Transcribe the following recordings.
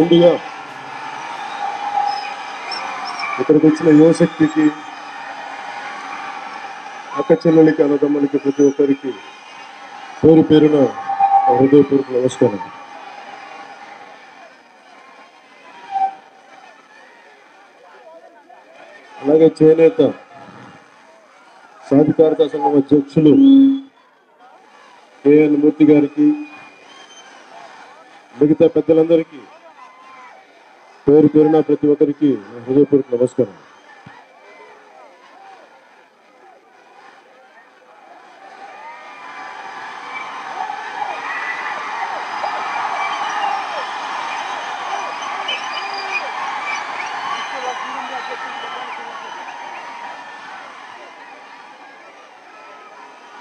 ముందుగా ఇక్కడికి వచ్చిన యువశక్తికి అక్క చెల్లెలకి అన్నదమ్ములకి ప్రతి ఒక్కరికి పేరు పేరున హృదయపూర్వక నమస్కారం. అలాగే చేనేత సాధికారత సంఘం అధ్యక్షులు కేఎన్ మూర్తి గారికి మిగతా పెద్దలందరికీ పేరు పేరున ప్రతి ఒక్కరికి నా హృదయపూర్వక నమస్కారం.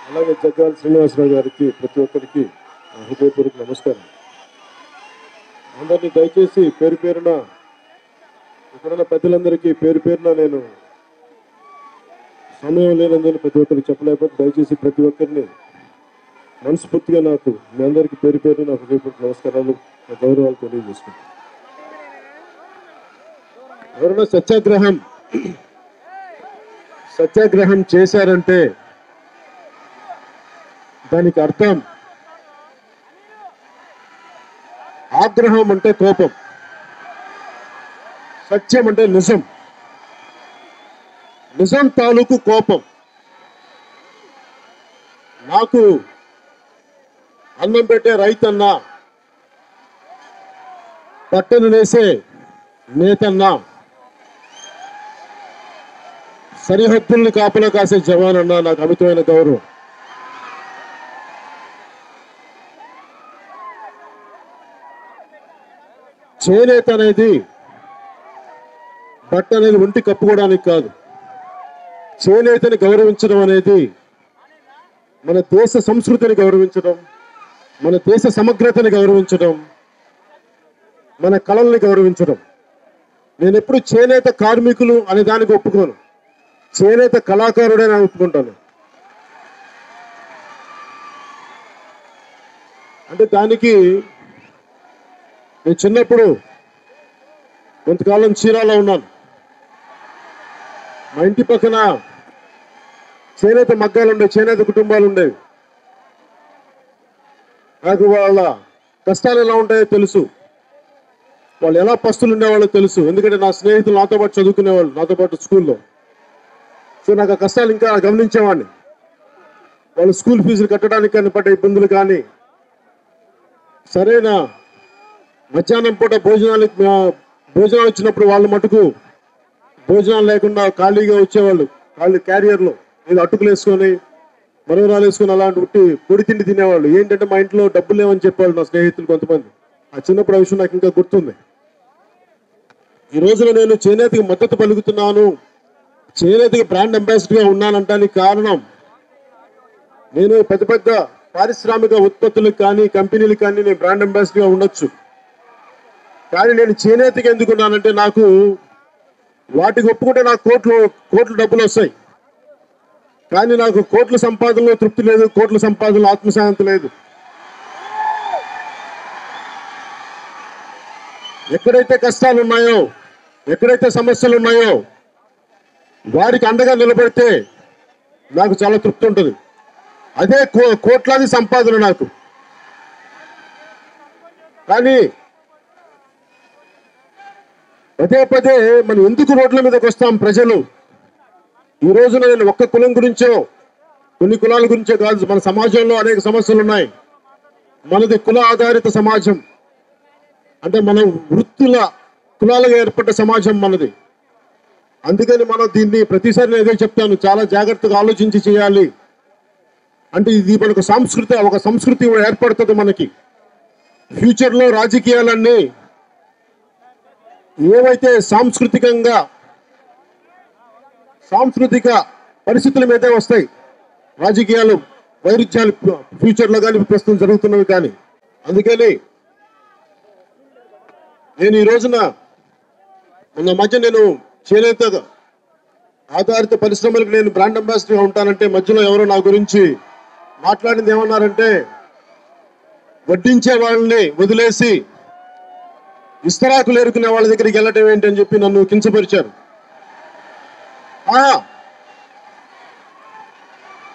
అలాగే జగ్గాల శ్రీనివాసరావు గారికి ప్రతి ఒక్కరికి నా హృదయపూర్వక నమస్కారం. అందరినీ దయచేసి పేరు పేరున ఇక్కడున్న పెద్దలందరికీ పేరు పేరున నేను సమయం లేనందుని ప్రతి ఒక్కరికి చెప్పలేకపోతే దయచేసి ప్రతి ఒక్కరిని మనస్ఫూర్తిగా నాకు మీ అందరికీ పేరు పేరు నాకు రేపటి నమస్కారాలు గౌరవాలు తెలియజేసుకుంటాను ఎవరైనా సత్యాగ్రహం సత్యాగ్రహం చేశారంటే దానికి అర్థం ఆగ్రహం అంటే కోపం. సత్యం అంటే నిజం. నిజం తాలూకు కోపం. నాకు అన్నం పెట్టే రైతన్నా పట్టను వేసే నేతన్నా సరిహద్దుల్ని కాపలా కాసే జవాన్ అన్నా నాకు అమితమైన గౌరవం. చేనేత అనేది బట్ట అనేది ఒంటి కప్పుకోవడానికి కాదు. చేనేతని గౌరవించడం అనేది మన దేశ సంస్కృతిని గౌరవించడం మన దేశ సమగ్రతని గౌరవించడం మన కళల్ని గౌరవించడం. నేను ఎప్పుడు చేనేత కార్మికులు అనే దానికి ఒప్పుకోను. చేనేత కళాకారుడే నేను ఒప్పుకుంటాను. అంటే దానికి నేను చిన్నప్పుడు కొంతకాలం చీరాలో ఉన్నాను. మా ఇంటి పక్కన చేనేత మగ్గాలు ఉండేవి చేనేత కుటుంబాలు ఉండేవి. నాకు వాళ్ళ కష్టాలు ఎలా ఉంటాయో తెలుసు. వాళ్ళు ఎలా పస్తులు ఉండేవాళ్ళో తెలుసు. ఎందుకంటే నా స్నేహితులు నాతో పాటు చదువుకునేవాళ్ళు నాతో పాటు స్కూల్లో. సో నాకు ఆ కష్టాలు ఇంకా గమనించేవాడిని. వాళ్ళు స్కూల్ ఫీజులు కట్టడానికి కానీ పడ్డ ఇబ్బందులు కానీ సరైన మధ్యాహ్నం పూట భోజనాలు భోజనాలు వచ్చినప్పుడు వాళ్ళు మటుకు భోజనాలు లేకుండా ఖాళీగా వచ్చేవాళ్ళు. వాళ్ళు క్యారియర్లో ఏదో అటుకులు వేసుకొని మనవరాలు వేసుకొని అలాంటి ఉట్టి పొడి తిండి తినేవాళ్ళు. ఏంటంటే మా ఇంట్లో డబ్బులు లేవని చెప్పేవాళ్ళు నా స్నేహితులు కొంతమంది. ఆ చిన్నప్పుడు ఆ విషయం నాకు ఇంకా గుర్తుంది. ఈ రోజున నేను చేనేతకి మద్దతు పలుకుతున్నాను. చేనేతకి బ్రాండ్ అంబాసిడర్గా ఉన్నానంటానికి కారణం నేను పెద్ద పెద్ద పారిశ్రామిక ఉత్పత్తులకు కానీ కంపెనీలకు కానీ నేను బ్రాండ్ అంబాసిడర్గా ఉండొచ్చు. కానీ నేను చేనేతకి ఎందుకున్నానంటే నాకు వాటికి ఒప్పుకుంటే నాకు కోట్లు కోట్లు డబ్బులు వస్తాయి. కానీ నాకు కోట్ల సంపాదనలో తృప్తి లేదు కోట్ల సంపాదనలో ఆత్మశాంతి లేదు. ఎక్కడైతే కష్టాలు ఉన్నాయో ఎక్కడైతే సమస్యలు ఉన్నాయో వారికి అండగా నిలబడితే నాకు చాలా తృప్తి ఉంటుంది. అదే కో- కోట్లాది సంపాదన నాకు. కానీ పదే పదే మనం ఎందుకు రోడ్ల మీదకి వస్తాం ప్రజలు? ఈ రోజున నేను ఒక్క కులం గురించో కొన్ని కులాల గురించో కాదు మన సమాజంలో అనేక సమస్యలు ఉన్నాయి. మనది కుల ఆధారిత సమాజం. అంటే మన వృత్తుల కులాలుగా ఏర్పడ్డ సమాజం మనది. అందుకని మనం దీన్ని ప్రతిసారి నేను చెప్తాను చాలా జాగ్రత్తగా ఆలోచించి చేయాలి. అంటే ఇది మనకు సంస్కృతి ఒక సంస్కృతి ఏర్పడుతుంది మనకి. ఫ్యూచర్లో రాజకీయాలన్నీ ఏవైతే సాంస్కృతికంగా సాంస్కృతిక పరిస్థితుల మీదే వస్తాయి రాజకీయాలు వైరుధ్యాలు ఫ్యూచర్లో కానీ ప్రస్తుతం జరుగుతున్నవి కానీ. అందుకని నేను ఈ రోజున మొన్న మధ్య నేను చేనేత ఆధారిత పరిశ్రమలకు నేను బ్రాండ్ అంబాసిడర్గా ఉంటానంటే మధ్యలో ఎవరో నా గురించి మాట్లాడింది ఏమన్నారంటే వడ్డించే వాళ్ళని వదిలేసి ఇస్తరాకులు ఏరుకునే వాళ్ళ దగ్గరికి వెళ్ళటం ఏంటి అని చెప్పి నన్ను కించపరిచారు.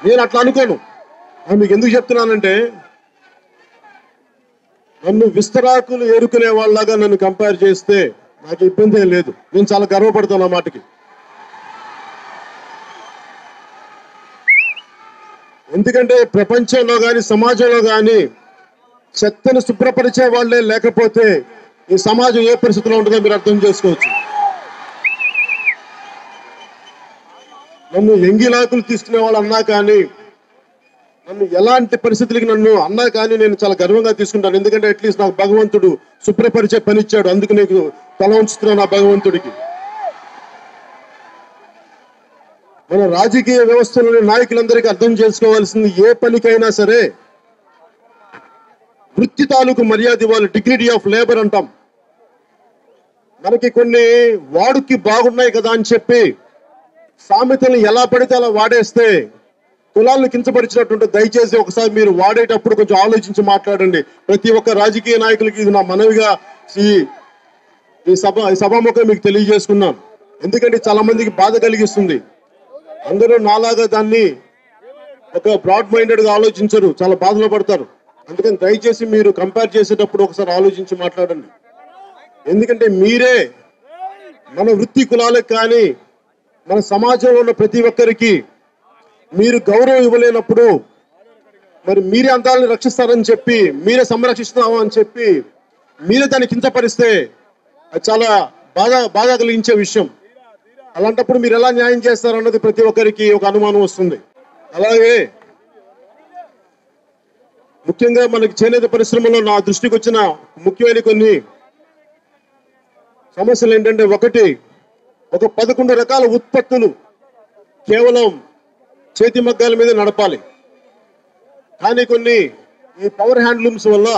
నేను అట్లా అనుకోను. మీకు ఎందుకు చెప్తున్నానంటే నన్ను విస్తరాకులు ఏరుకునే వాళ్ళలాగా నన్ను కంపేర్ చేస్తే నాకు ఇబ్బంది ఏం లేదు. నేను చాలా గర్వపడతాను ఆ మాటకి. ఎందుకంటే ప్రపంచంలో కానీ సమాజంలో కానీ చెత్తను శుభ్రపరిచే వాళ్ళే లేకపోతే ఈ సమాజం ఏ పరిస్థితిలో ఉంటుందో మీరు అర్థం చేసుకోవచ్చు. నన్ను ఎంగిలాకులు తీసుకునే వాళ్ళు అన్నా కానీ నన్ను ఎలాంటి పరిస్థితులకి నన్ను అన్నా కానీ నేను చాలా గర్వంగా తీసుకుంటాను. ఎందుకంటే అట్లీస్ట్ నాకు భగవంతుడు శుభ్రపరిచే పని ఇచ్చాడు. అందుకు నీకు తల ఉంచుతున్నాను ఆ భగవంతుడికి. మన రాజకీయ వ్యవస్థలోని నాయకులందరికీ అర్థం చేసుకోవాల్సింది ఏ పనికైనా సరే వృత్తి తాలూకు మర్యాద ఇవ్వాలి డిగ్నిటీ ఆఫ్ లేబర్ అంటాం. మనకి కొన్ని వాడుకి బాగున్నాయి కదా అని చెప్పి సామెతలను ఎలా పడితే అలా వాడేస్తే కులాలను కించపరిచినట్టుంటే దయచేసి ఒకసారి మీరు వాడేటప్పుడు కొంచెం ఆలోచించి మాట్లాడండి. ప్రతి ఒక్క రాజకీయ నాయకులకి ఇది నా మనవిగా ఈ ఈ సభ సభాముఖం మీకు తెలియజేసుకున్నాను. ఎందుకంటే చాలా మందికి బాధ కలిగిస్తుంది. అందరూ నాలాగా దాన్ని ఒక బ్రాడ్ మైండెడ్గా ఆలోచించరు చాలా బాధలో పడతారు. అందుకని దయచేసి మీరు కంపేర్ చేసేటప్పుడు ఒకసారి ఆలోచించి మాట్లాడండి. ఎందుకంటే మీరే మన వృత్తి కులాలకు కానీ మన సమాజంలో ఉన్న ప్రతి ఒక్కరికి మీరు గౌరవం ఇవ్వలేనప్పుడు మరి మీరే అందాలని రక్షిస్తారని చెప్పి మీరే సంరక్షిస్తున్నాము అని చెప్పి మీరే దాన్ని కించపరిస్తే అది చాలా బాధ బాధ కలిగించే విషయం. అలాంటప్పుడు మీరు ఎలా న్యాయం చేస్తారు అన్నది ప్రతి ఒక్కరికి ఒక అనుమానం వస్తుంది. అలాగే ముఖ్యంగా మనకి చేనేత పరిశ్రమలో నా దృష్టికి వచ్చిన ముఖ్యమైన కొన్ని సమస్యలు ఏంటంటే ఒకటి ఒక పదకొండు రకాల ఉత్పత్తులు కేవలం చేతి మగ్గాల మీద నడపాలి. కానీ కొన్ని ఈ పవర్ హ్యాండ్లూమ్స్ వల్ల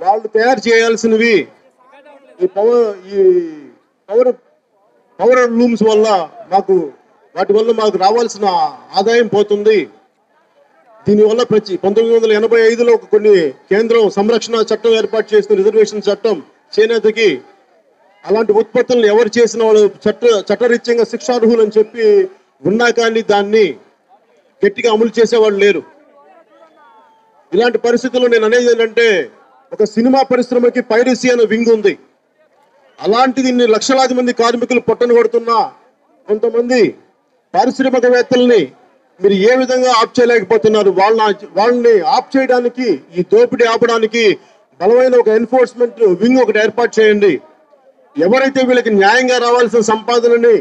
వాళ్ళు తయారు చేయాల్సినవి ఈ పవర్ ఈ పవర్ పవర్ లూమ్స్ వల్ల మాకు వాటి వల్ల మాకు రావాల్సిన ఆదాయం పోతుంది. దీనివల్ల ప్రతి పంతొమ్మిది వందల ఎనభై ఐదులో కొన్ని కేంద్రం సంరక్షణ చట్టం ఏర్పాటు చేసిన రిజర్వేషన్ చట్టం చేనేతకి అలాంటి ఉత్పత్తులను ఎవరు చేసిన వాళ్ళు చట్ట చట్టరీత్యంగా శిక్షార్హులు అని చెప్పి ఉన్నా కానీ దాన్ని గట్టిగా అమలు చేసేవాళ్ళు లేరు. ఇలాంటి పరిస్థితుల్లో నేను అనేది ఏంటంటే ఒక సినిమా పరిశ్రమకి పైరసీ అనే వింగ్ ఉంది. అలాంటిది ఇన్ని లక్షలాది మంది కార్మికులు పొట్టను కొడుతున్నా కొంతమంది పారిశ్రామికవేత్తల్ని మీరు ఏ విధంగా ఆప్ చేయలేకపోతున్నారు? వాళ్ళని వాళ్ళని ఆప్ చేయడానికి ఈ దోపిడీ ఆపడానికి బలమైన ఒక ఎన్ఫోర్స్మెంట్ వింగ్ ఒకటి ఏర్పాటు చేయండి. ఎవరైతే వీళ్ళకి న్యాయంగా రావాల్సిన సంపాదనని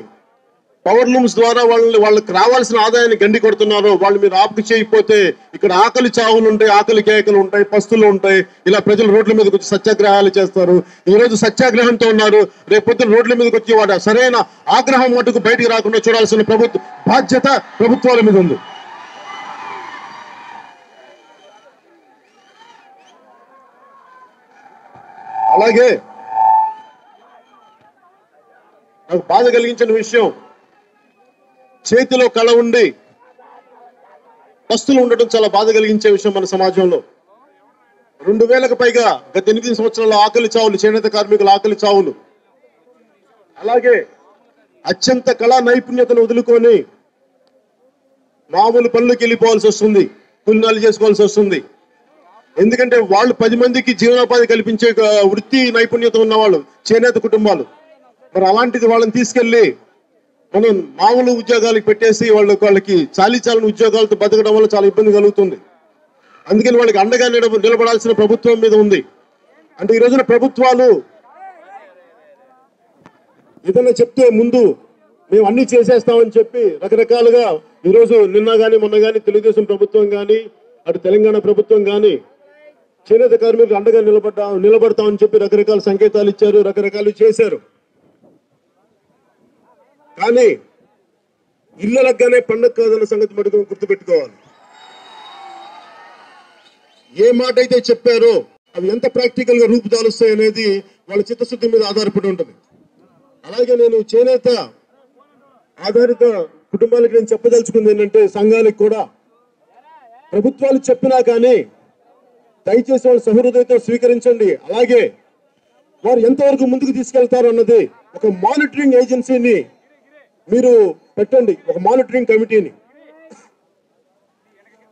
పవర్ లూమ్స్ ద్వారా వాళ్ళని వాళ్ళకి రావాల్సిన ఆదాయాన్ని గండి కొడుతున్నారు వాళ్ళు మీరు ఆపు చేయకపోతే ఇక్కడ ఆకలి చావులు ఉంటాయి ఆకలి కేకలు ఉంటాయి పస్తులు ఉంటాయి. ఇలా ప్రజలు రోడ్ల మీదకి వచ్చి సత్యాగ్రహాలు చేస్తారు. ఈ రోజు సత్యాగ్రహంతో ఉన్నారు. రేపొద్దున రోడ్ల మీదకి వచ్చి వాడు సరైన ఆగ్రహం మటుకు బయటికి రాకుండా చూడాల్సిన ప్రభుత్వ బాధ్యత ప్రభుత్వాల మీద ఉంది. అలాగే నాకు బాధ కలిగించిన విషయం చేతిలో కళ ఉండి పస్తులు ఉండటం చాలా బాధ కలిగించే విషయం మన సమాజంలో. రెండు వేలకు పైగా గత ఎనిమిది సంవత్సరాల ఆకలి చావులు చేనేత కార్మికుల ఆకలి చావులు. అలాగే అత్యంత కళా నైపుణ్యతను వదులుకొని మామూలు పనులకు వెళ్ళిపోవాల్సి వస్తుంది పుణ్యాలు చేసుకోవాల్సి వస్తుంది. ఎందుకంటే వాళ్ళు పది మందికి జీవనోపాధి కల్పించే వృత్తి నైపుణ్యత ఉన్నవాళ్ళు చేనేత కుటుంబాలు. మరి అలాంటిది వాళ్ళని తీసుకెళ్ళి మనం మామూలు ఉద్యోగాలకు పెట్టేసి వాళ్ళకి వాళ్ళకి చాలీ చాలని ఉద్యోగాలతో బతకడం వల్ల చాలా ఇబ్బంది కలుగుతుంది. అందుకని వాళ్ళకి అండగా నిలబ నిలబడాల్సిన ప్రభుత్వం మీద ఉంది. అంటే ఈ రోజున ప్రభుత్వాలు ఏదైనా చెప్తే ముందు మేము అన్ని చేసేస్తామని చెప్పి రకరకాలుగా ఈరోజు నిన్న కానీ మొన్న కానీ తెలుగుదేశం ప్రభుత్వం కానీ అటు తెలంగాణ ప్రభుత్వం కానీ చేనేత కార్మికులు అండగా నిలబడ్డా నిలబడతామని చెప్పి రకరకాల సంకేతాలు ఇచ్చారు రకరకాలు చేశారు. కానీ ఇళ్ళలగ్గానే పండగ కాదన్న సంగతి మటుకు గుర్తుపెట్టుకోవాలి. ఏ మాట అయితే చెప్పారో అవి ఎంత ప్రాక్టికల్గా రూపుదాలుస్తాయి అనేది వాళ్ళ చిత్తశుద్ధి మీద ఆధారపడి ఉంటుంది. అలాగే నేను చేనేత ఆధారిత కుటుంబాలకి నేను చెప్పదలుచుకుంది ఏంటంటే సంఘాలకు కూడా ప్రభుత్వాలు చెప్పినా కానీ దయచేసి వాళ్ళు సహృదయతో స్వీకరించండి. అలాగే వారు ఎంతవరకు ముందుకు తీసుకెళ్తారు అన్నది ఒక మానిటరింగ్ ఏజెన్సీని మీరు పెట్టండి ఒక మానిటరింగ్ కమిటీని.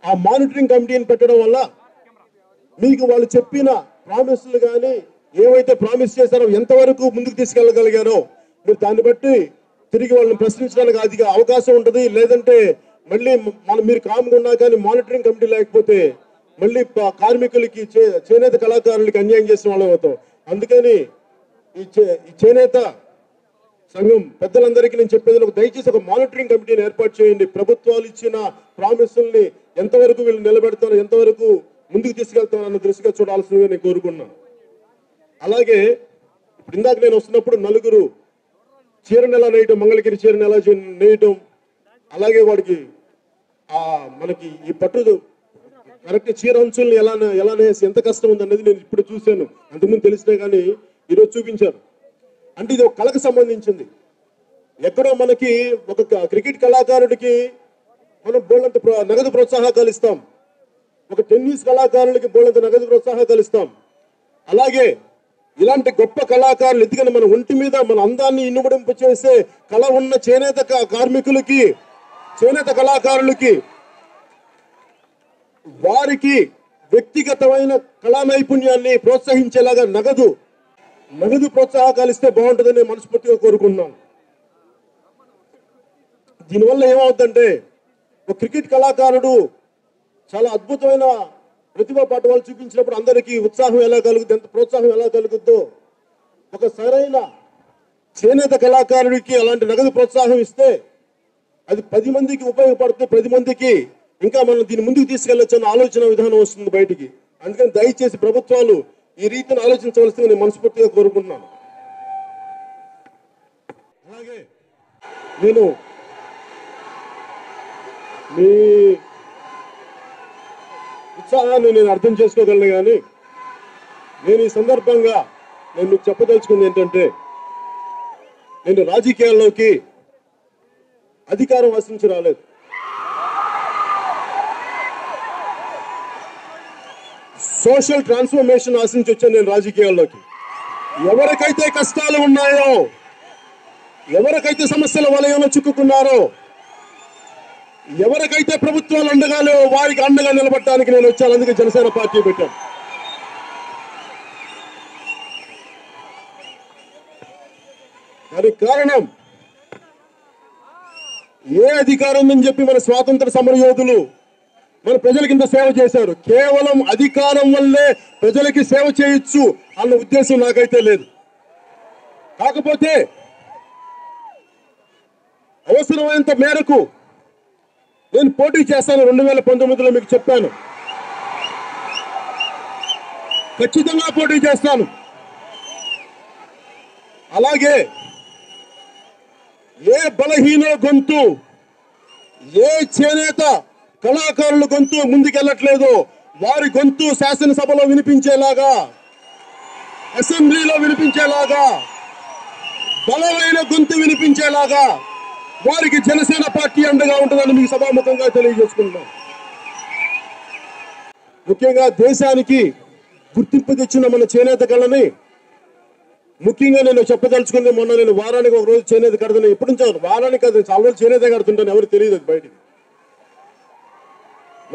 ఆ మానిటరింగ్ కమిటీని పెట్టడం వల్ల మీకు వాళ్ళు చెప్పిన ప్రామిస్లు కానీ ఏవైతే ప్రామిస్ చేశారో ఎంతవరకు ముందుకు తీసుకెళ్ళగలిగారో మీరు దాన్ని బట్టి తిరిగి వాళ్ళని ప్రశ్నించడానికి అది అవకాశం ఉంటుంది. లేదంటే మళ్ళీ మన మీరు కామ్గా ఉన్నా కానీ మానిటరింగ్ కమిటీ లేకపోతే మళ్ళీ కార్మికులకి చే- చేనేత కళాకారులకి అన్యాయం చేసిన వాళ్ళం అవుతాం. అందుకని ఈ చే- ఈ చేనేత సంఘం పెద్దలందరికీ నేను చెప్పేది ఒక దయచేసి ఒక మానిటరింగ్ కమిటీని ఏర్పాటు చేయండి. ప్రభుత్వాలు ఇచ్చిన ప్రామిసుల్ని ఎంతవరకు వీళ్ళు నిలబెడతారు ఎంతవరకు ముందుకు తీసుకెళ్తారు అన్న దృష్టిగా చూడాల్సిందిగా నేను కోరుకున్నాను అలాగే ఇప్పుడు ఇందాక నేను వస్తున్నప్పుడు నలుగురు చీరను ఎలా నేయటం మంగళగిరి చీరను ఎలా నేయటం అలాగే వాడికి ఆ మనకి ఈ పట్టు కరెక్ట్ చీర అంచుల్ని ఎలా ఎలా నేసి ఎంత కష్టం ఉంది అనేది నేను ఇప్పుడు చూశాను. అంతకుముందు తెలిసినా కానీ ఈరోజు చూపించారు అంటే ఇది ఒక కళకు సంబంధించింది. ఎక్కడో మనకి ఒక క్రికెట్ కళాకారుడికి మనం బోళ్ళంత నగదు ప్రోత్సాహకాలు ఇస్తాం. ఒక టెన్నిస్ కళాకారులకి బోళ్ళంత నగదు ప్రోత్సాహకాలు ఇస్తాం. అలాగే ఇలాంటి గొప్ప కళాకారులు ఎందుకంటే మన ఒంటి మీద మన అందాన్ని ఇన్నుబడింపు చేసే కళ ఉన్న చేనేత కార్మికులకి చేనేత కళాకారులకి వారికి వ్యక్తిగతమైన కళా నైపుణ్యాన్ని ప్రోత్సహించేలాగా నగదు మెరుగు ప్రోత్సాహకాలు ఇస్తే బాగుంటుందని మనస్ఫూర్తిగా కోరుకుంటున్నాం. దీనివల్ల ఏమవుతుందంటే ఒక క్రికెట్ కళాకారుడు చాలా అద్భుతమైన ప్రతిభ పాట వాళ్ళు చూపించినప్పుడు అందరికీ ఉత్సాహం ఎలా కలుగుతుంది ఎంత ప్రోత్సాహం ఎలా కలుగుద్దో ఒక సరైన చేనేత కళాకారుడికి అలాంటి నగదు ప్రోత్సాహం ఇస్తే అది పది మందికి ఉపయోగపడుతుంది పది మందికి ఇంకా మనం దీన్ని ముందుకు తీసుకెళ్ళొచ్చు అన్న ఆలోచన విధానం వస్తుంది బయటికి. అందుకని దయచేసి ప్రభుత్వాలు ఈ రీతిని ఆలోచించవలసింది నేను మనస్ఫూర్తిగా కోరుకుంటున్నాను. అలాగే నేను మీ ఉత్సాహాన్ని నేను అర్థం చేసుకోగలను కానీ నేను ఈ సందర్భంగా నేను మీకు చెప్పదలుచుకుంది ఏంటంటే నేను రాజకీయాల్లోకి అధికారం ఆశించి రాలేదు సోషల్ ట్రాన్స్ఫర్మేషన్ ఆశించి వచ్చాను నేను రాజకీయాల్లోకి. ఎవరికైతే కష్టాలు ఉన్నాయో ఎవరికైతే సమస్యల వలయంలో చిక్కుకున్నారో ఎవరికైతే ప్రభుత్వాలు అండగా లేవో వారికి అండగా నిలబడటానికి నేను వచ్చాను. అందుకే జనసేన పార్టీ పెట్టాను. దానికి కారణం ఏ అధికారం ఉందని చెప్పి మన స్వాతంత్ర సమరయోధులు మన ప్రజలకి ఇంత సేవ చేశారు. కేవలం అధికారం వల్లే ప్రజలకి సేవ చేయొచ్చు అన్న ఉద్దేశం నాకైతే లేదు. కాకపోతే అవసరమైనంత మేరకు నేను పోటీ చేస్తాను రెండు వేల పంతొమ్మిదిలో మీకు చెప్పాను. ఖచ్చితంగా పోటీ చేస్తాను. అలాగే ఏ బలహీన గొంతు ఏ చేనేత కళాకారుల గొంతు ముందుకెళ్ళట్లేదు. వారి గొంతు శాసనసభలో వినిపించేలాగా అసెంబ్లీలో వినిపించేలాగా బలమైన గొంతు వినిపించేలాగా వారికి జనసేన పార్టీ అండగా ఉంటుందని మీకు సభాముఖంగా తెలియజేసుకుంటున్నాం. ముఖ్యంగా దేశానికి గుర్తింపు తెచ్చిన మన చేనేత కళని ముఖ్యంగా నేను చెప్పదలుచుకుంది మొన్న నేను వారానికి ఒక రోజు చేనేత కడుతున్నాను ఎప్పటి నుంచో వారానికి అది చాలా రోజులు చేనేత కడుతుంటాను ఎవరు తెలియదు బయటికి.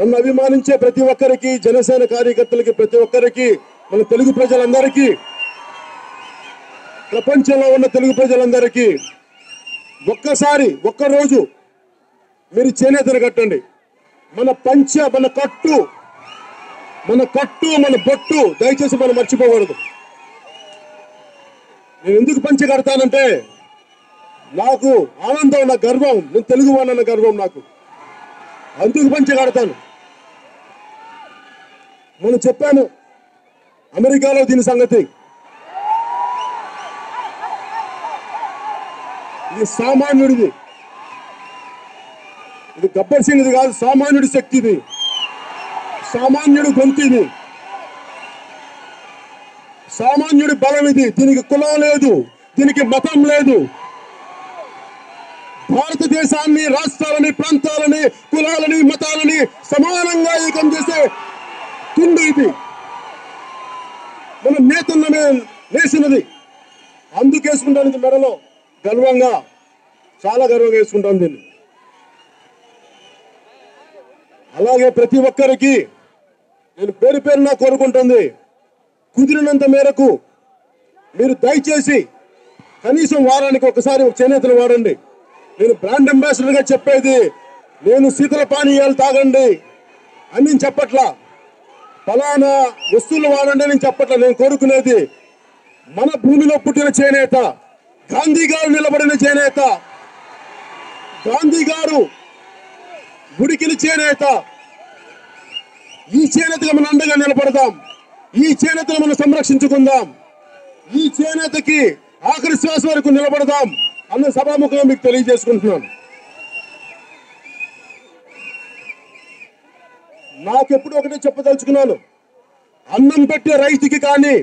నన్ను అభిమానించే ప్రతి ఒక్కరికి జనసేన కార్యకర్తలకి ప్రతి ఒక్కరికి మన తెలుగు ప్రజలందరికీ ప్రపంచంలో ఉన్న తెలుగు ప్రజలందరికీ ఒక్కసారి ఒక్కరోజు మీరు చేనేతను కట్టండి. మన పంచ మన కట్టు మన కట్టు మన బొట్టు దయచేసి మనం మర్చిపోకూడదు. నేను ఎందుకు పంచ కడతానంటే నాకు ఆనందం నా గర్వం నేను తెలుగు వాడిన గర్వం నాకు. అందుకు పంచ కడతాను. నేను చెప్పాను. అమెరికాలో దీని సంగతి. ఇది సామాన్యుడిది. ఇది గబ్బర్ సింగ్ ఇది కాదు సామాన్యుడి శక్తి ఇది సామాన్యుడి గొంతు ఇది సామాన్యుడి బలం ఇది. దీనికి కులం లేదు దీనికి మతం లేదు. భారతదేశాన్ని రాష్ట్రాలని ప్రాంతాలని కులాలని మతాలని సమానంగా ఏకం చేసే తుండు ఇది మన నేతన్నమే వేసినది. అందుకు వేసుకుంటాను ఇది మెడలో గర్వంగా చాలా గర్వంగా వేసుకుంటాను దీన్ని అలాగే ప్రతి ఒక్కరికి నేను పేరు పేరున కోరుకుంటుంది. కుదిరినంత మేరకు మీరు దయచేసి కనీసం వారానికి ఒకసారి ఒక చేనేతలు వాడండి. నేను బ్రాండ్ అంబాసిడర్గా చెప్పేది నేను శీతల పానీయాలు తాగండి అని నేను చెప్పట్లా. ఫలానా వస్తువులు వాడండి నేను చెప్పట్లే. నేను కోరుకునేది మన భూమిలో పుట్టిన చేనేత గాంధీ గారు నిలబడిన చేనేత గాంధీ గారు గుడికిన చేనేత ఈ చేనేతగా మనం అండగా నిలబడదాం. ఈ చేనేతను మనం సంరక్షించుకుందాం. ఈ చేనేతకి ఆఖరి శ్వాస వరకు నిలబడదాం అన్న సభాముఖంగా మీకు తెలియజేసుకుంటున్నాను. నాకెప్పుడు ఒకటే చెప్పదలుచుకున్నాను. అన్నం పెట్టే రైతుకి కానీ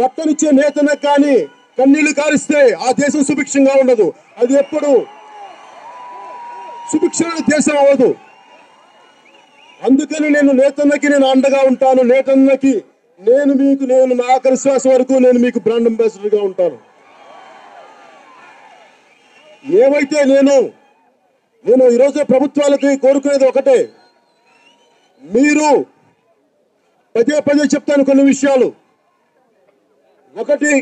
బట్టనిచ్చే నేతనకు కానీ కన్నీళ్ళు కారిస్తే ఆ దేశం సుభిక్షంగా ఉండదు. అది ఎప్పుడు సుభిక్షమైన దేశం అవ్వదు. అందుకని నేను నేతన్నకి నేను అండగా ఉంటాను. నేతన్నకి నేను మీకు నేను నా ఆఖరి శ్వాస వరకు నేను మీకు బ్రాండ్ అంబాసిడర్గా ఉంటాను. ఏమైతే నేను నేను ఈరోజు ప్రభుత్వాలకి కోరుకునేది ఒకటే. మీరు పదే పదే చెప్తాను కొన్ని విషయాలు. ఒకటి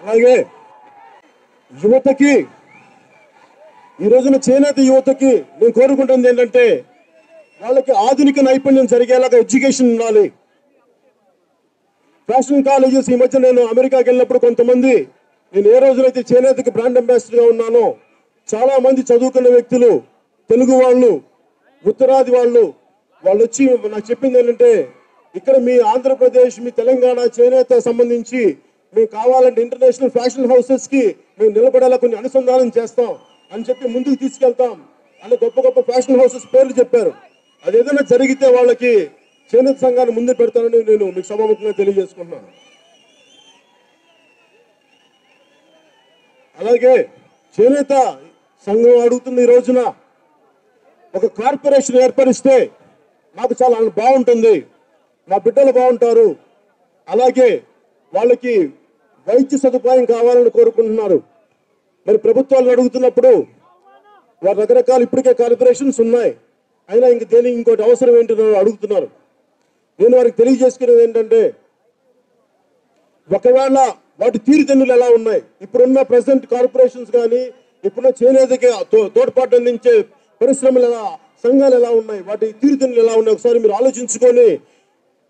అలాగే యువతకి ఈ రోజున చేనేత యువతకి నేను కోరుకుంటుంది ఏంటంటే వాళ్ళకి ఆధునిక నైపుణ్యం జరిగేలాగా ఎడ్యుకేషన్ ఉండాలి. ఫ్యాషన్ కాలేజెస్ ఈ మధ్య నేను అమెరికాకి వెళ్ళినప్పుడు కొంతమంది నేను ఏ రోజునైతే చేనేతకి బ్రాండ్ అంబాసిడర్గా ఉన్నానో చాలా మంది చదువుకున్న వ్యక్తులు తెలుగు వాళ్ళు ఉత్తరాది వాళ్ళు వాళ్ళు వచ్చి నాకు చెప్పింది ఏంటంటే ఇక్కడ మీ ఆంధ్రప్రదేశ్ మీ తెలంగాణ చేనేత సంబంధించి మేము కావాలంటే ఇంటర్నేషనల్ ఫ్యాషన్ హౌసెస్కి మేము నిలబడేలా కొన్ని అనుసంధానం చేస్తాం అని చెప్పి ముందుకు తీసుకెళ్తాం అని గొప్ప గొప్ప ఫ్యాషన్ హౌసెస్ పేర్లు చెప్పారు. అది ఏదైనా జరిగితే వాళ్ళకి చేనేత సంఘాన్ని ముందు పెడతానని నేను మీకు సభాముఖంగా తెలియజేసుకుంటున్నాను. అలాగే చేనేత సంఘం అడుగుతున్న ఈ రోజున ఒక కార్పొరేషన్ ఏర్పరిస్తే నాకు చాలా బాగుంటుంది మా బిడ్డలు బాగుంటారు అలాగే వాళ్ళకి వైద్య సదుపాయం కావాలని కోరుకుంటున్నారు. మరి ప్రభుత్వాలను అడుగుతున్నప్పుడు వారి రకరకాల ఇప్పటికే కార్పొరేషన్స్ ఉన్నాయి. అయినా ఇంక దేనికి ఇంకోటి అవసరం ఏంటో అడుగుతున్నారు. నేను వారికి తెలియజేసుకునేది ఏంటంటే ఒకవేళ వాటి తీరుతెన్నులు ఎలా ఉన్నాయి ఇప్పుడున్న ప్రెసెంట్ కార్పొరేషన్స్ కానీ ఇప్పుడున్న చేనేతకి తో- తోడ్పాటు అందించే పరిశ్రమలు ఎలా సంఘాలు ఎలా ఉన్నాయి వాటి తీరుతెన్నులు ఎలా ఉన్నాయి ఒకసారి మీరు ఆలోచించుకొని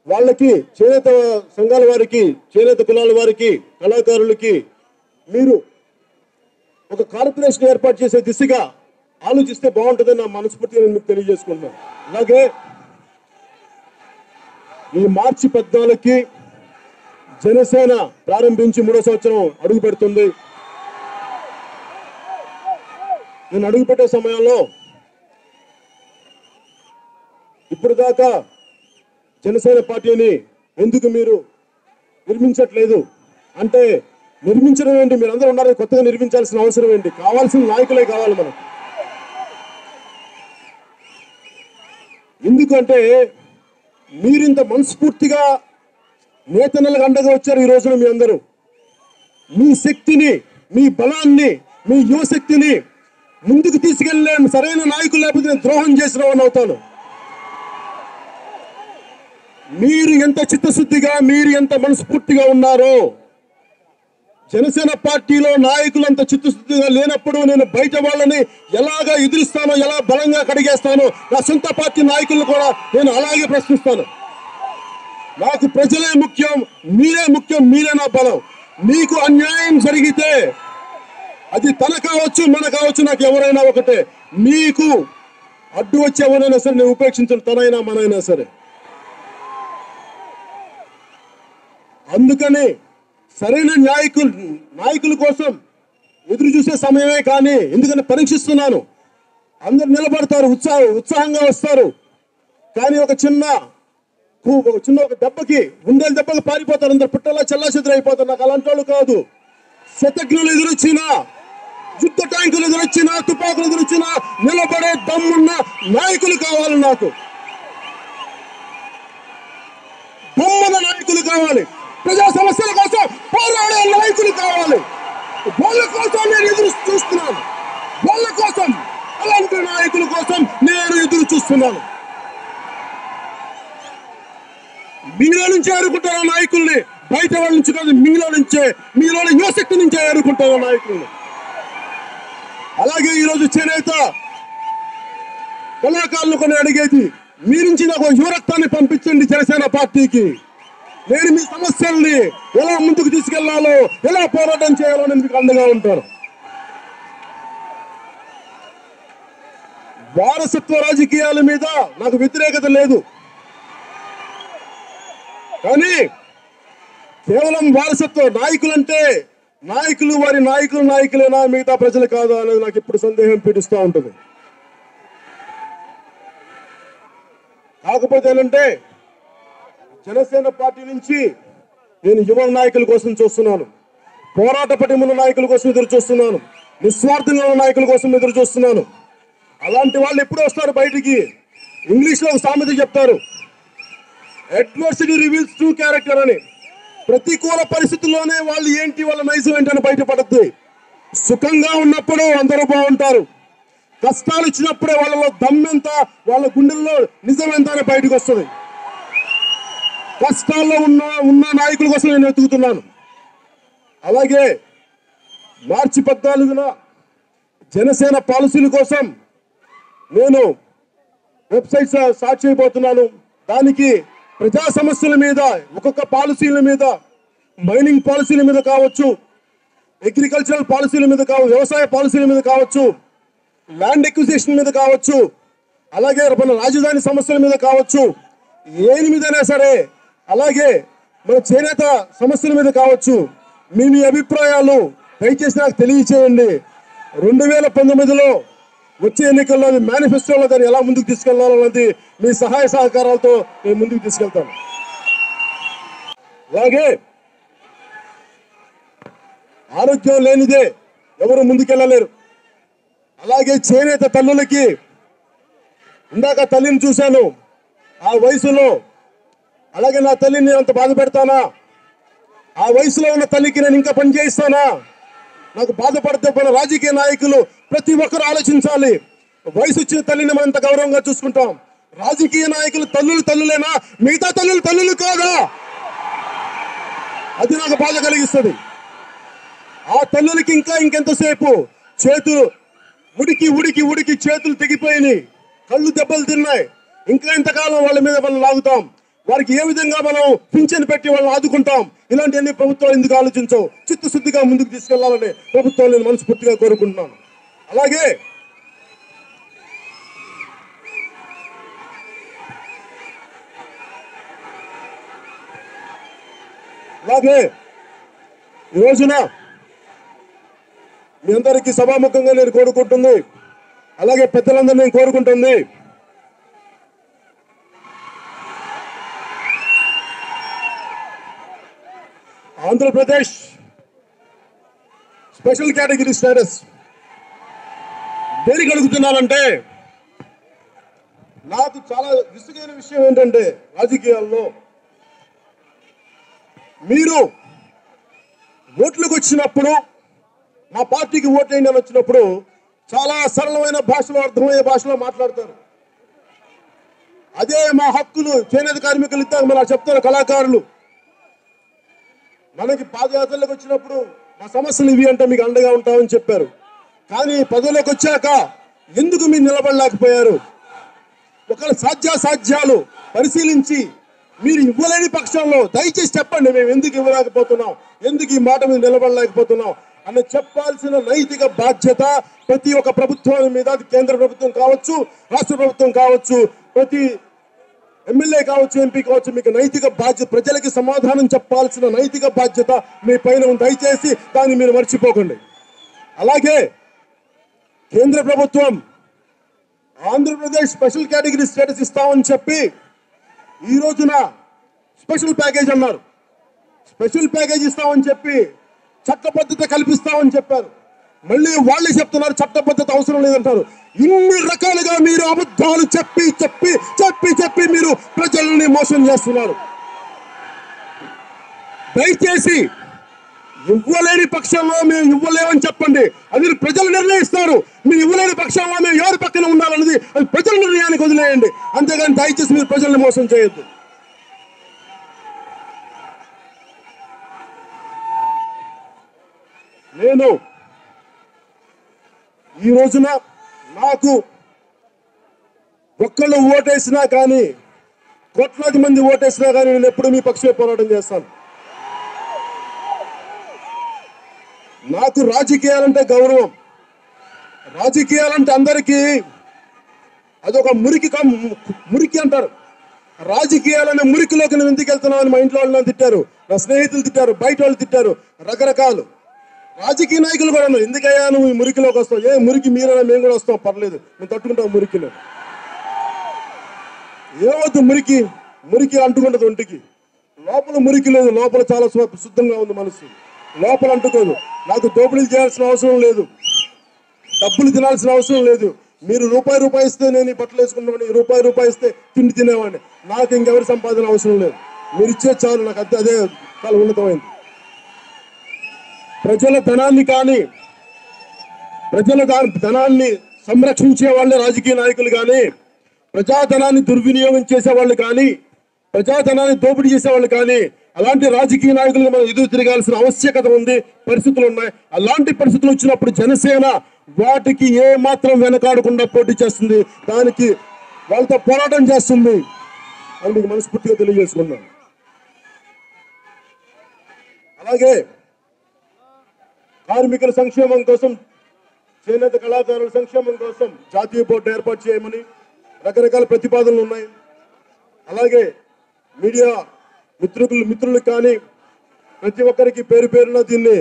వాళ్ళకి చేనేత సంఘాల వారికి చేనేత కులాల వారికి కళాకారులకి మీరు ఒక కార్పొరేషన్ ఏర్పాటు చేసే దిశగా ఆలోచిస్తే బాగుంటుందని నా మనస్ఫూర్తిగా నేను మీకు తెలియజేసుకుంటున్నాను. అలాగే ఈ మార్చి పద్నాలుగుకి జనసేన ప్రారంభించి మూడో సంవత్సరం అడుగు పెడుతుంది. నేను అడుగు పెట్టే సమయంలో ఇప్పుడు దాకా జనసేన పార్టీని ఎందుకు మీరు నిర్మించట్లేదు? అంటే నిర్మించడం ఏంటి? మీరు అందరూ ఉన్నారు కొత్తగా నిర్మించాల్సిన అవసరం ఏంటి? కావాల్సిన నాయకులే కావాలి మనకు. ఎందుకంటే మీరింత మనస్ఫూర్తిగా నేతనలకు అండగా వచ్చారు ఈ రోజున మీ అందరూ. మీ శక్తిని మీ బలాన్ని మీ యువశక్తిని ముందుకు తీసుకెళ్ళలేను సరైన నాయకులు లేకపోతే నేను ద్రోహం చేసిన వాడిని అవుతాను. మీరు ఎంత చిత్తశుద్ధిగా మీరు ఎంత మనస్ఫూర్తిగా ఉన్నారో జనసేన పార్టీలో నాయకులు అంత చిత్తశుద్ధిగా లేనప్పుడు నేను బయట వాళ్ళని ఎలాగా ఎదిరిస్తానో ఎలా బలంగా కడిగేస్తానో నా సొంత పార్టీ నాయకులను కూడా నేను అలాగే ప్రశ్నిస్తాను. నాకు ప్రజలే ముఖ్యం మీరే ముఖ్యం మీరే నా బలం. మీకు అన్యాయం జరిగితే అది తన కావచ్చు మన కావచ్చు నాకు ఎవరైనా ఒకటే. మీకు అడ్డు వచ్చి ఎవరైనా సరే నేను ఉపేక్షించను తనైనా మనైనా సరే. అందుకని సరైన నాయకులు నాయకుల కోసం ఎదురు చూసే సమయమే కానీ ఎందుకంటే పరీక్షిస్తున్నాను. అందరు నిలబడతారు ఉత్సాహ ఉత్సాహంగా వస్తారు. కానీ ఒక చిన్న ఒక చిన్న ఒక దెబ్బకి ఉండేది దెబ్బకి పారిపోతారు అందరు. పుట్టలా చల్లా అయిపోతారు. నాకు అలాంటి వాళ్ళు కాదు. శతజ్ఞులు ఎదురొచ్చినా యుద్ధ ట్యాంకులు ఎదురొచ్చినా తుపాకులు ఎదురొచ్చినా నిలబడే దమ్మున్న నాయకులు కావాలి నాకు. దమ్మున్న నాయకులు కావాలి. ప్రజా సమస్యల కోసం పోరాడే నాయకులు కావాలి. వాళ్ళ కోసం నేను ఎదురు చూస్తున్నాను. వాళ్ళ కోసం అలాంటి నాయకుల కోసం నేను ఎదురు చూస్తున్నాను. మీలో నుంచే ఎదుర్కొంటాను నాయకుల్ని బయట వాళ్ళ నుంచి కాదు మీలో నుంచే మీలో యువశక్తి నుంచే ఎదుర్కొంటాను నాయకుల్ని. అలాగే ఈరోజు చేనేత కళాకారులు కొన్ని అడిగేది మీ నుంచి నాకు యువరక్తాన్ని పంపించండి జనసేన పార్టీకి. నేను మీ సమస్యల్ని ఎలా ముందుకు తీసుకెళ్ళాలో ఎలా పోరాటం చేయాలో నేను మీకు అండగా ఉంటాను. వారసత్వ రాజకీయాల మీద నాకు వ్యతిరేకత లేదు. కానీ కేవలం వారసత్వ నాయకులంటే నాయకులు వారి నాయకులు నాయకులేనా మిగతా ప్రజలు కాదా అనేది నాకు ఇప్పుడు సందేహం పీడిస్తూ ఉంటుంది. కాకపోతే ఏంటంటే జనసేన పార్టీ నుంచి నేను యువ నాయకుల కోసం చూస్తున్నాను. పోరాట పటిమున్న నాయకుల కోసం ఎదురు చూస్తున్నాను. నిస్వార్థంగా ఉన్న నాయకుల కోసం ఎదురు చూస్తున్నాను. అలాంటి వాళ్ళు ఎప్పుడు వస్తారు బయటికి? ఇంగ్లీష్లో ఒక సామెత చెప్తారు. అడ్వర్సిటీ రివీల్స్ ట్రూ క్యారెక్టర్ అని. ప్రతికూల పరిస్థితుల్లోనే వాళ్ళు ఏంటి వాళ్ళ నైజం ఏంటని బయటపడద్ది. సుఖంగా ఉన్నప్పుడు అందరూ బాగుంటారు. కష్టాలు ఇచ్చినప్పుడే వాళ్ళలో దమ్మెంత వాళ్ళ గుండెల్లో నిజమెంత అని బయటకు వస్తుంది. కష్టాల్లో ఉన్న ఉన్న నాయకుల కోసం నేను వెతుకుతున్నాను. అలాగే మార్చి పద్నాలుగున జనసేన పాలసీల కోసం నేను వెబ్సైట్ స్టార్ట్ చేయబోతున్నాను. దానికి ప్రజా సమస్యల మీద ఒక్కొక్క పాలసీల మీద మైనింగ్ పాలసీల మీద కావచ్చు అగ్రికల్చరల్ పాలసీల మీద కావచ్చు వ్యవసాయ పాలసీల మీద కావచ్చు ల్యాండ్ ఎక్విజిషన్ మీద కావచ్చు అలాగే మన రాజధాని సమస్యల మీద కావచ్చు ఏని మీదైనా సరే అలాగే మన చేనేత సమస్యల మీద కావచ్చు. మీ మీ అభిప్రాయాలు దయచేసి నాకు తెలియచేయండి. రెండు వేల పంతొమ్మిదిలో వచ్చే ఎన్నికల్లో మేనిఫెస్టోలో దాన్ని ఎలా ముందుకు తీసుకెళ్ళాలన్నది మీ సహాయ సహకారాలతో నేను ముందుకు తీసుకెళ్తాను. అలాగే ఆరోగ్యం లేనిదే ఎవరు ముందుకెళ్ళలేరు. అలాగే చేనేత తల్లులకి ఇందాక తల్లిని చూశాను. ఆ వయసులో అలాగే నా తల్లిని నేను అంత బాధ పెడతానా? ఆ వయసులో ఉన్న తల్లికి నేను ఇంకా పని చేయిస్తానా? నాకు బాధపడితే మన రాజకీయ నాయకులు ప్రతి ఒక్కరు ఆలోచించాలి. వయసు వచ్చిన తల్లిని మనం ఎంత గౌరవంగా చూసుకుంటాం. రాజకీయ నాయకులు తల్లులు తల్లులేనా? మిగతా తల్లులు తల్లులు కాదా? అది నాకు బాధ కలిగిస్తుంది. ఆ తల్లులకి ఇంకా ఇంకెంతసేపు? చేతులు ఉడికి ఉడికి ఉడికి చేతులు తెగిపోయినాయి. కళ్ళు దెబ్బలు తిన్నాయి. ఇంకా ఎంతకాలం వాళ్ళ మీద మనం లాగుతాం. వారికి ఏ విధంగా మనం పింఛన్ పెట్టి వాళ్ళని ఆదుకుంటాం? ఇలాంటివన్నీ ప్రభుత్వాలు ఎందుకు ఆలోచించవు? చిత్తశుద్ధిగా ముందుకు తీసుకెళ్ళాలని ప్రభుత్వాలు నేను మనస్ఫూర్తిగా కోరుకుంటున్నాను. అలాగే అలాగే ఈ రోజున మీ అందరికీ సభాముఖంగా నేను కోరుకుంటుంది. అలాగే పెద్దలందరూ నేను కోరుకుంటుంది. ఆంధ్రప్రదేశ్ స్పెషల్ కేటగిరీ స్టేటస్ దేనికి అడుగుతున్నానంటే నాకు చాలా విసుగైన విషయం ఏంటంటే రాజకీయాల్లో మీరు ఓట్లకు వచ్చినప్పుడు మా పార్టీకి ఓటేయండి అని వచ్చినప్పుడు చాలా సరళమైన భాషలో అర్థమయ్యే భాషలో మాట్లాడతారు. అదే మా హక్కులు చేనేత కార్మికులు ఇద్దాక మన చెప్తారు కళాకారులు. మనకి పాదయాత్రలకు వచ్చినప్పుడు మా సమస్యలు ఇవి అంటే మీకు అండగా ఉంటామని చెప్పారు. కానీ పదవులకు వచ్చాక ఎందుకు మీరు నిలబడలేకపోయారు? ఒకవేళ సాధ్యాసాధ్యాలు పరిశీలించి మీరు ఇవ్వలేని పక్షంలో దయచేసి చెప్పండి మేము ఎందుకు ఇవ్వలేకపోతున్నాం? ఎందుకు ఈ మాట మీద నిలబడలేకపోతున్నాం? అని చెప్పాల్సిన నైతిక బాధ్యత ప్రతి ఒక్క ప్రభుత్వం మీద కేంద్ర ప్రభుత్వం కావచ్చు రాష్ట్ర ప్రభుత్వం కావచ్చు ప్రతి ఎమ్మెల్యే కావచ్చు ఎంపీ కావచ్చు మీకు నైతిక బాధ్యత ప్రజలకి సమాధానం చెప్పాల్సిన నైతిక బాధ్యత మీ పైన ఉంది. దయచేసి దాన్ని మీరు మర్చిపోకండి. అలాగే కేంద్ర ప్రభుత్వం ఆంధ్రప్రదేశ్ స్పెషల్ కేటగిరీ స్టేటస్ ఇస్తామని చెప్పి ఈ రోజున స్పెషల్ ప్యాకేజ్ అన్నారు. స్పెషల్ ప్యాకేజ్ ఇస్తామని చెప్పి చట్టబద్ధత కల్పిస్తామని చెప్పారు. మళ్ళీ వాళ్ళే చెప్తున్నారు చట్టబద్ధత అవసరం లేదంటారు. ఇన్ని రకాలుగా మీరు అబద్ధాలు చెప్పి చెప్పి చెప్పి చెప్పి మీరు ప్రజల్ని మోసం చేస్తున్నారు. దయచేసి ఇవ్వలేని పక్షంలో మేము ఇవ్వలేమని చెప్పండి. అది ప్రజలు నిర్ణయిస్తారు. మీరు ఇవ్వలేని పక్షంలో మేము ఎవరి పక్కన ఉండాలన్నది అది ప్రజల నిర్ణయానికి వదిలేయండి. అంతేగాని దయచేసి మీరు ప్రజల్ని మోసం చేయొద్దు. నేను ఈ రోజున నాకు ఒక్కళ్ళు ఓటేసినా కానీ కోట్లాది మంది ఓటేసినా కానీ నేను ఎప్పుడు మీ పక్షమే పోరాటం చేస్తాను. నాకు రాజకీయాలంటే గౌరవం. రాజకీయాలంటే అందరికీ అదొక మురికి మురికి అంటారు. రాజకీయాలనే మురికిలోకి నేను ఎందుకు వెళ్తున్నావు అని మా ఇంట్లో వాళ్ళు నన్ను తిట్టారు. నా స్నేహితులు తిట్టారు బయట వాళ్ళు తిట్టారు. రకరకాలు. రాజకీయ నాయకులు కూడా అన్నారు ఎందుకయ్యా నువ్వు ఈ మురికిలోకి వస్తావు? ఏ మురికి మీరైనా మేము కూడా వస్తాం పర్లేదు. మేము తట్టుకుంటాం మురికిలో. ఏవద్దు మురికి? మురికి అంటుకుంటది ఒంటికి. లోపల మురికి లేదు లోపల చాలా శుద్ధంగా ఉంది మనసు. లోపల అంటుకోదు. నాకు దోపిడీలు చేయాల్సిన అవసరం లేదు. డబ్బులు తినాల్సిన అవసరం లేదు. మీరు రూపాయి రూపాయి ఇస్తే నేను ఈ బట్టలు వేసుకున్నామని రూపాయి రూపాయి ఇస్తే తిండి తినేవాడిని. నాకు ఇంకెవరి సంపాదన అవసరం లేదు. మీరు ఇచ్చే చాలు నాకు అంతే అదే చాలా ఉన్నతమైంది. ప్రజల ధనాన్ని కానీ ప్రజల ధనాన్ని సంరక్షించే వాళ్ళ రాజకీయ నాయకులు కానీ ప్రజాధనాన్ని దుర్వినియోగం చేసే వాళ్ళు కానీ ప్రజాధనాన్ని దోపిడీ చేసే వాళ్ళు కానీ అలాంటి రాజకీయ నాయకులను మనం ఎదురు తిరగాల్సిన ఆవశ్యకత ఉంది పరిస్థితులు ఉన్నాయి. అలాంటి పరిస్థితులు వచ్చినప్పుడు జనసేన వాటికి ఏ మాత్రం వెనకాడకుండా పోటీ చేస్తుంది. దానికి వాళ్ళతో పోరాటం చేస్తుంది అని మనస్ఫూర్తిగా తెలియజేసుకున్నాను అలాగే కార్మికుల సంక్షేమం కోసం చేనేత కళాకారుల సంక్షేమం కోసం జాతీయ బోర్డు ఏర్పాటు చేయమని రకరకాల ప్రతిపాదనలు ఉన్నాయి. అలాగే మీడియా మిత్రులు మిత్రులు కానీ ప్రతి ఒక్కరికి పేరు పేరున దీన్ని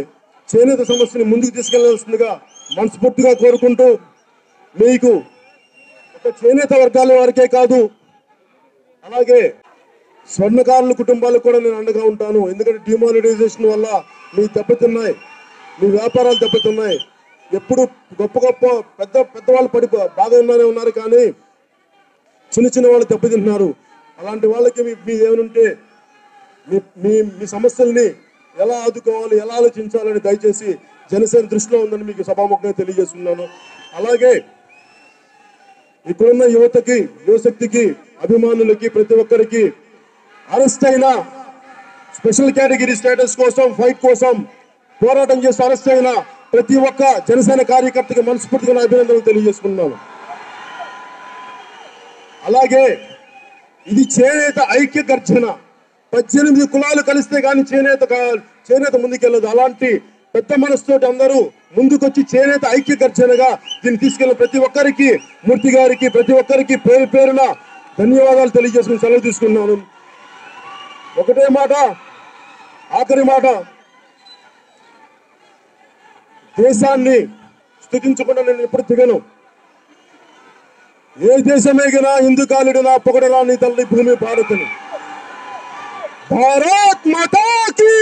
చేనేత సమస్యని ముందుకు తీసుకెళ్ళాల్సిందిగా మనస్ఫూర్తిగా కోరుకుంటూ మీకు ఒక చేనేత వర్గాల వారికే కాదు అలాగే స్వర్ణకారుల కుటుంబాలకు కూడా నేను అండగా ఉంటాను. ఎందుకంటే డిమానిటైజేషన్ వల్ల మీ దెబ్బతిన్నాయి. మీ వ్యాపారాలు దెబ్బతున్నాయి. ఎప్పుడు గొప్ప గొప్ప పెద్ద పెద్దవాళ్ళు పడి బాగా ఉన్నారే ఉన్నారు కానీ చిన్న చిన్న వాళ్ళు దెబ్బతింటున్నారు. అలాంటి వాళ్ళకి మీ మీ ఏమనుంటే మీ మీ మీ సమస్యల్ని ఎలా ఆదుకోవాలి ఎలా ఆలోచించాలని దయచేసి జనసేన దృష్టిలో ఉందని మీకు సభాముఖంగా తెలియజేస్తున్నాను. అలాగే ఇక్కడున్న యువతకి యువశక్తికి అభిమానులకి ప్రతి ఒక్కరికి అరెస్ట్ అయిన స్పెషల్ కేటగిరీ స్టేటస్ కోసం ఫైట్ కోసం పోరాటం చేసి అరెస్ట్ అయిన ప్రతి ఒక్క జనసేన కార్యకర్తకి మనస్ఫూర్తిగా నా అభినందనలు తెలియజేసుకున్నాను అలాగే ఇది చేనేత ఐక్య గర్జన. పద్దెనిమిది కులాలు కలిస్తే కానీ చేనేత చేనేత ముందుకెళ్ళదు. అలాంటి పెద్ద మనసుతోటి అందరూ ముందుకొచ్చి చేనేత ఐక్య గర్జనగా దీన్ని తీసుకెళ్ళిన ప్రతి ఒక్కరికి మూర్తి గారికి ప్రతి ఒక్కరికి పేరు పేరున ధన్యవాదాలు తెలియజేసుకుని సెలవు తీసుకున్నాను ఒకటే మాట ఆఖరి మాట. దేశాన్ని స్థుతించకుండా నేను ఎప్పుడు దిగను ఏ దేశమేగినా హిందుకాలుడినా పొగడరా నీ తల్లి భూమి భారత్ని భారత్ మాతాకి!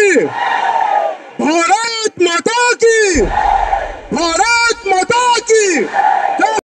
భారత్ మాతాకి! భారత్ మాతాకి!